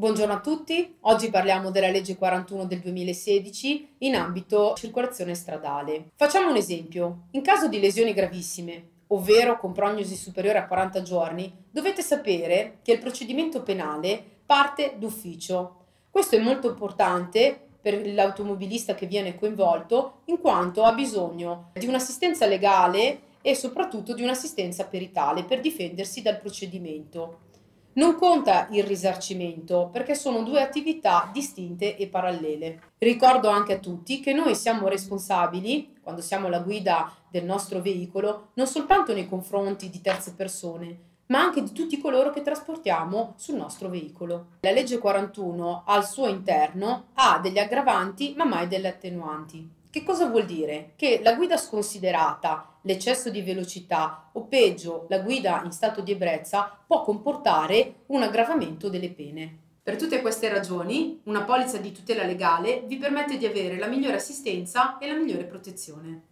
Buongiorno a tutti, oggi parliamo della legge 41 del 2016 in ambito circolazione stradale. Facciamo un esempio. In caso di lesioni gravissime, ovvero con prognosi superiore a 40 giorni, dovete sapere che il procedimento penale parte d'ufficio. Questo è molto importante per l'automobilista che viene coinvolto in quanto ha bisogno di un'assistenza legale e soprattutto di un'assistenza peritale per difendersi dal procedimento. Non conta il risarcimento perché sono due attività distinte e parallele. Ricordo anche a tutti che noi siamo responsabili, quando siamo alla guida del nostro veicolo, non soltanto nei confronti di terze persone, ma anche di tutti coloro che trasportiamo sul nostro veicolo. La legge 41 al suo interno ha degli aggravanti ma mai delle attenuanti. Che cosa vuol dire? Che la guida sconsiderata, l'eccesso di velocità o peggio la guida in stato di ebbrezza può comportare un aggravamento delle pene. Per tutte queste ragioni, una polizza di tutela legale vi permette di avere la migliore assistenza e la migliore protezione.